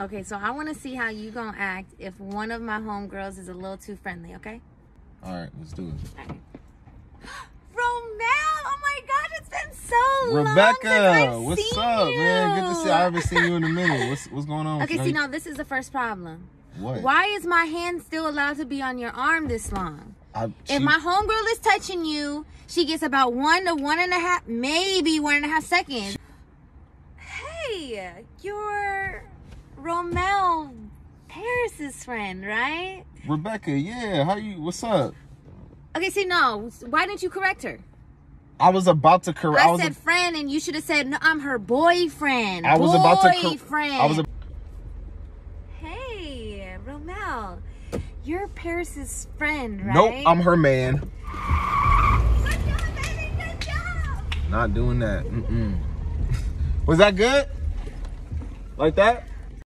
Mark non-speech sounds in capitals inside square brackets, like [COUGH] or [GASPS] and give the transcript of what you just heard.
Okay, so I want to see how you gonna act if one of my homegirls is a little too friendly. Okay. All right, let's do it. [GASPS] Romel, oh my gosh, it's been so long. Rebecca, since what's seen up, man? Good to see. you. I haven't seen you in a minute. What's what's going on? Okay, see you- now this is the first problem. What? Why is my hand still allowed to be on your arm this long? I, If my homegirl is touching you, she gets about one to one and a half, maybe one and a half seconds. Hey, you're Romel Paris's friend, right? Rebecca, yeah. How you? What's up? Okay, see, no. Why didn't you correct her? I was about to correct. I, I said friend, and you should have said, no, I'm her boyfriend. I was about to cor- Boyfriend. I was. A, Hey, Romel. You're Paris's friend, right? Nope, I'm her man. Good job, baby. Good job. Not doing that. Mm-mm. [LAUGHS] Was that good? Like that?